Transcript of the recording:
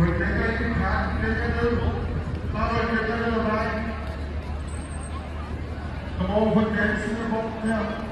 cái cái cái khá cái cái thứ nó là cái cái thứ này Come on, put that in the.